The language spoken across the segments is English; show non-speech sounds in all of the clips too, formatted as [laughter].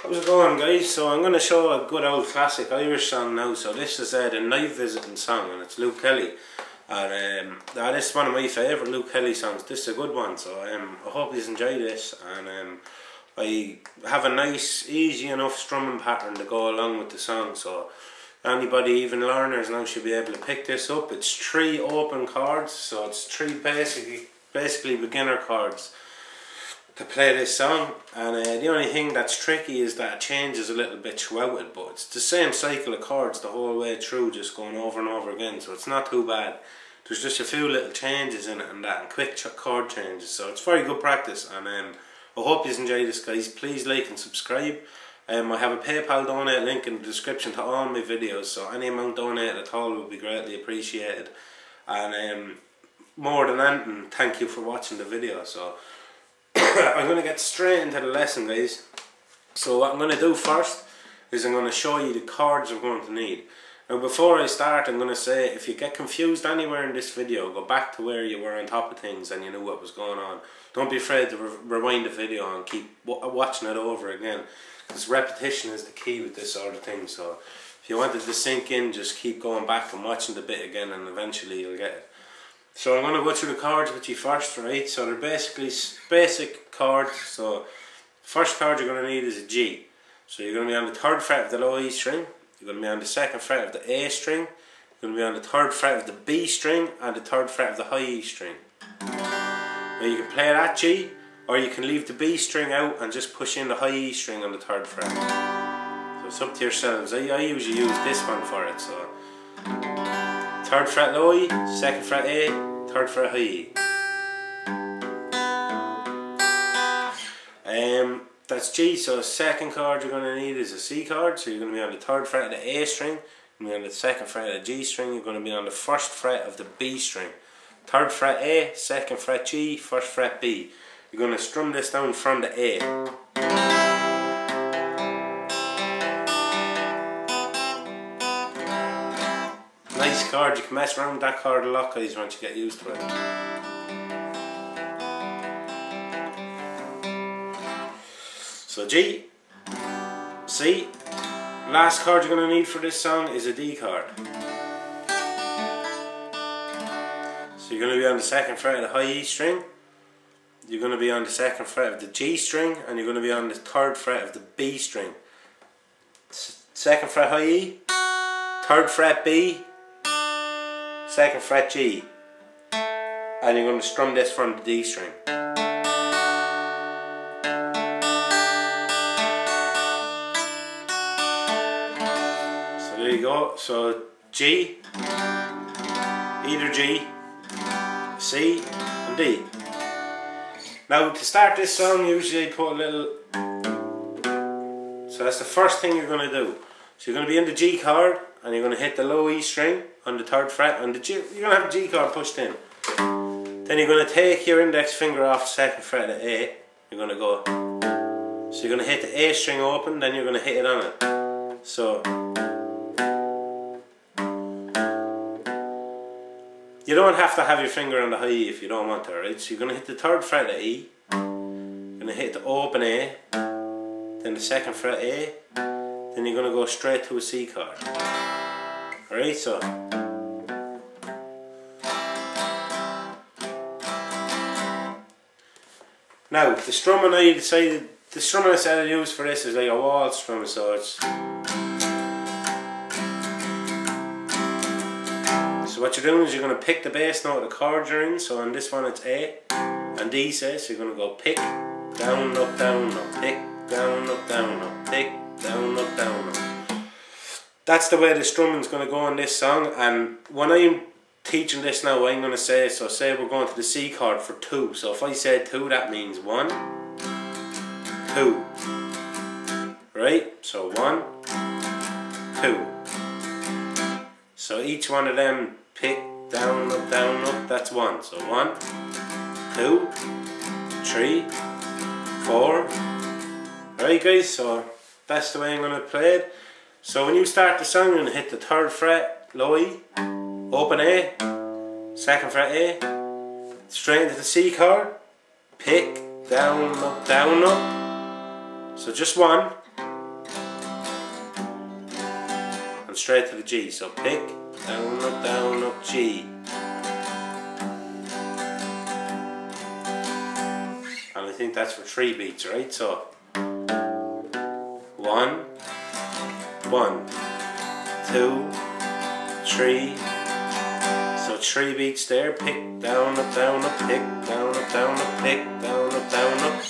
How's it going guys? So I'm going to show a good old classic Irish song now. So this is uh, the Night Visiting song and it's Luke Kelly. And um, this is one of my favourite Luke Kelly songs. This is a good one so um, I hope you enjoy this. And um, I have a nice, easy enough strumming pattern to go along with the song. So anybody, even learners now should be able to pick this up. It's three open chords. So it's three basically, basically beginner chords to play this song and uh, the only thing that's tricky is that it changes a little bit throughout it but it's the same cycle of chords the whole way through just going over and over again so it's not too bad. There's just a few little changes in it and that and quick chord changes so it's very good practice and um, I hope you enjoy this guys. Please like and subscribe. Um, I have a PayPal donate link in the description to all my videos so any amount donated at all would be greatly appreciated. And um, more than anything thank you for watching the video so [coughs] I'm going to get straight into the lesson guys. So what I'm going to do first is I'm going to show you the chords I'm going to need. Now before I start I'm going to say if you get confused anywhere in this video go back to where you were on top of things and you knew what was going on. Don't be afraid to re rewind the video and keep watching it over again because repetition is the key with this sort of thing so if you wanted to sink in just keep going back and watching the bit again and eventually you'll get it. So I'm going to go through the chords with you first, right? So they're basically basic chords. So first chord you're going to need is a G. So you're going to be on the third fret of the low E string. You're going to be on the second fret of the A string. You're going to be on the third fret of the B string and the third fret of the high E string. Now you can play that G or you can leave the B string out and just push in the high E string on the third fret. So it's up to yourselves. I, I usually use this one for it. So third fret low E, second fret A, third fret high E. Um, that's G, so second chord you're going to need is a C chord, so you're going to be on the third fret of the A string, you're on the second fret of the G string, you're going to be on the first fret of the B string. Third fret A, second fret G, first fret B. You're going to strum this down from the A. nice chord. You can mess around with that chord a lot guys once you get used to it. So G, C, last chord you're going to need for this song is a D chord. So you're going to be on the second fret of the high E string, you're going to be on the second fret of the G string, and you're going to be on the third fret of the B string. Second fret high E, third fret B, second fret G and you're going to strum this from the D string. So there you go, so G, either G, C and D. Now to start this song usually put a little, so that's the first thing you're going to do. So you're going to be in the G chord and you're going to hit the low E string on the third fret and the G, you're going to have the G chord pushed in. Then you're going to take your index finger off the second fret of A. You're going to go. So you're going to hit the A string open, then you're going to hit it on it. So you don't have to have your finger on the high E if you don't want to, right? So you're going to hit the third fret of E. You're going to hit the open A, then the second fret A, then you're going to go straight to a C chord. Alright, so. Now, the strumming I decided, the strumming I said I use for this is like a wall strum, so it's. So what you're doing is you're going to pick the bass note of the chord you're in, so on this one it's A, and D says, eh, so you're going to go pick, down, up, down, up, pick, down, up, down, up, pick, down, up, down, up that's the way the strumming's going to go on this song and when I'm teaching this now I'm going to say so say we're going to the C chord for two. So if I say two that means one two. Right? So one two. So each one of them pick down up down up that's one. So one two three four. Right guys? So that's the way I'm going to play it so when you start the song, you're going to hit the third fret, low E, open A, second fret A, straight into the C chord, pick, down, up, down, up. So just one, And straight to the G. So pick, down, up, down, up, G. And I think that's for three beats, right? So one, one, two, three. So three beats there. Pick, down, up, down, up, pick, down, up, down, up, pick, down, up, down, up.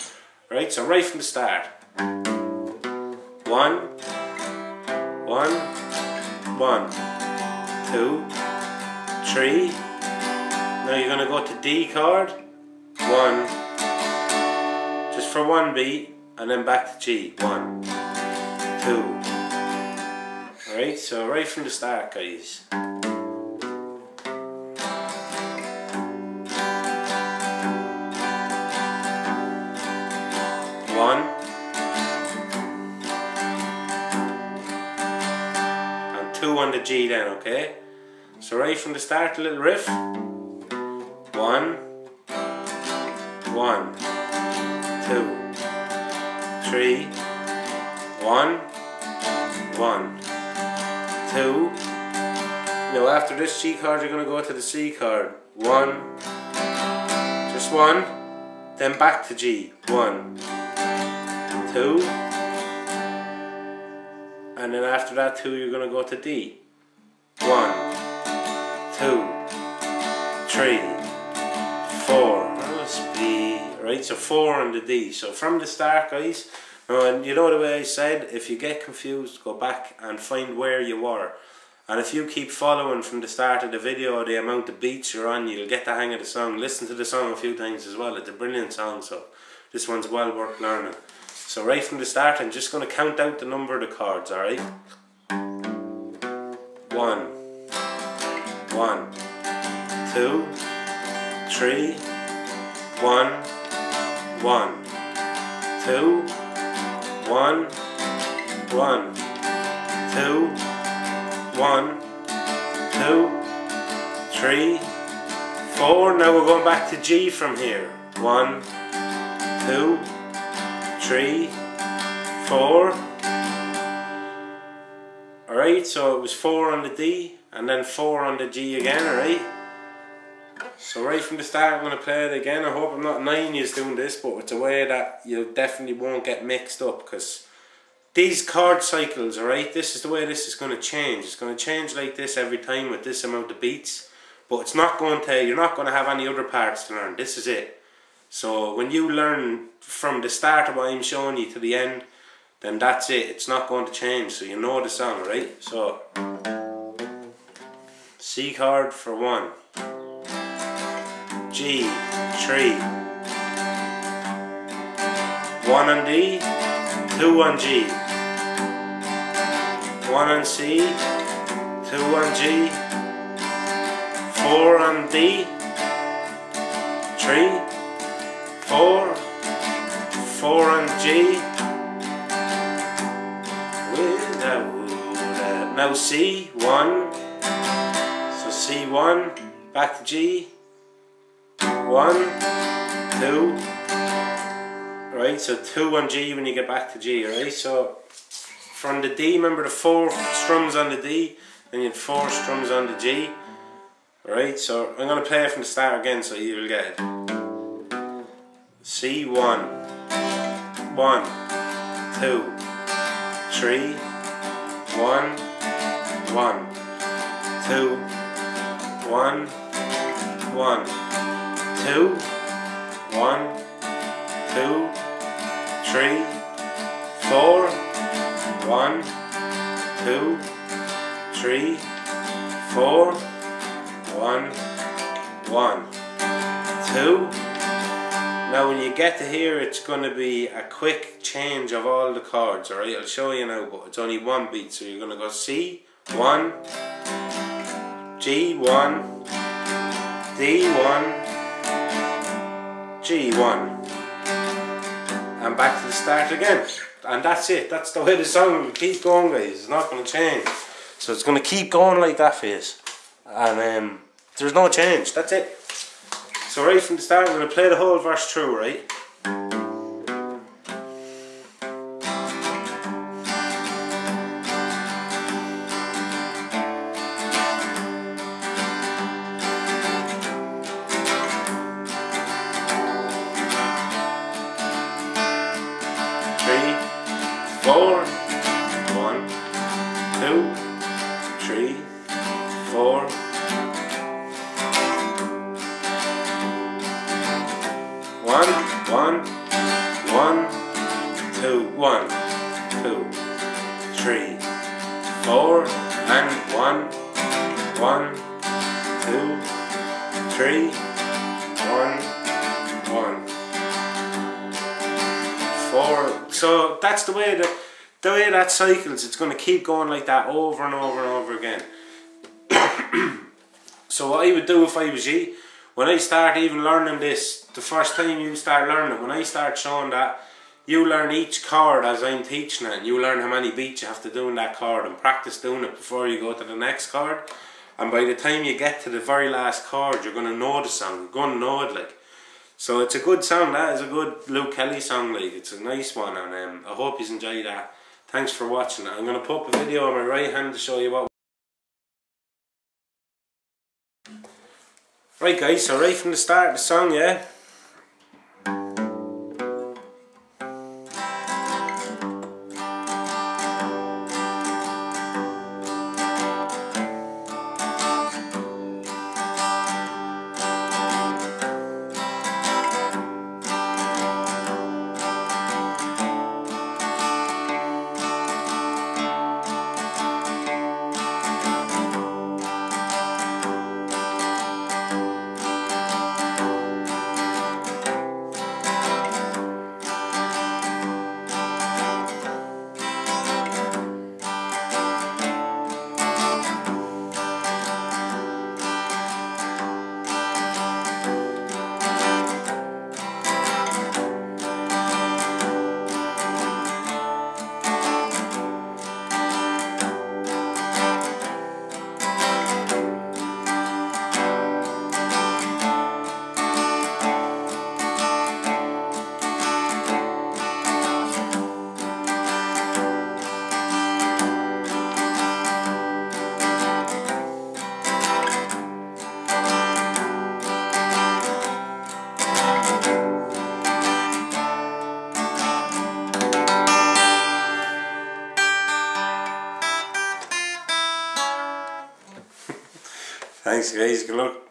Right, so right from the start. One, one, one, two, three. Now you're going to go to D chord. One, just for one beat, and then back to G. One, two. Alright, so right from the start, guys. One. And two on the G then, okay? So right from the start, a little riff. One. One. Two. Three. One. One. Two. Now after this G chord, you're going to go to the C chord. One. Just one. Then back to G. One two, and then after that two you're going to go to D. One, two, three, four. Must be right. So four on the D. So from the start, guys. And you know the way I said, if you get confused, go back and find where you were. And if you keep following from the start of the video the amount of beats you're on, you'll get the hang of the song. Listen to the song a few times as well. It's a brilliant song, so this one's well worth learning. So right from the start, I'm just going to count out the number of the chords, alright? One, one, two, three, one, one, two, one, one, two, one, two, three, four. Now we're going back to G from here. One, two, three, four. Alright, so it was four on the D and then four on the G again, alright? So right from the start I'm going to play it again. I hope I'm not nine years doing this, but it's a way that you definitely won't get mixed up because these chord cycles, alright, this is the way this is going to change. It's going to change like this every time with this amount of beats. But it's not going to, you're not going to have any other parts to learn. This is it. So when you learn from the start of what I'm showing you to the end, then that's it. It's not going to change. So you know the song, right? So C chord for one. G, three. One on D, two on G. One on C, two on G. Four on D, three, four, four on G. Now C, one. So C one, back to G. One, two. Right, so two on G when you get back to G, right? So from the D, remember the four strums on the D, and you had four strums on the G. Right, so I'm going to play it from the start again so you'll get it. C one, one, two, three, one, one, two, one, one, two, one, two, three, four, one, two, three, four, one, one, two. Now when you get to here it's going to be a quick change of all the chords, alright? I'll show you now, but it's only one beat, so you're going to go C, 1, G1, D1, G1. And back to the start again. And that's it. That's the way the song will keep going, guys. It's not going to change. So it's going to keep going like that for. And um, there's no change. That's it. So right from the start, I'm going to play the whole verse through, right? Two, three, four. One, one, one, two, one, two, three, four, and one, one, two, three, one, one, four. So that's the way that the way that cycles. It's going to keep going like that over and over and over again. [coughs] so what I would do if I was you, when I start even learning this, the first time you start learning, when I start showing that, you learn each chord as I'm teaching it, and you learn how many beats you have to do in that chord, and practice doing it before you go to the next chord. And by the time you get to the very last chord, you're going to know the song. You're going to know it like. So it's a good song. That is a good Luke Kelly song. Like it's a nice one, and um, I hope you enjoy that. Thanks for watching. I'm going to up a video on my right hand to show you what. Right, guys. So right from the start of the song, yeah. Thanks guys, good luck.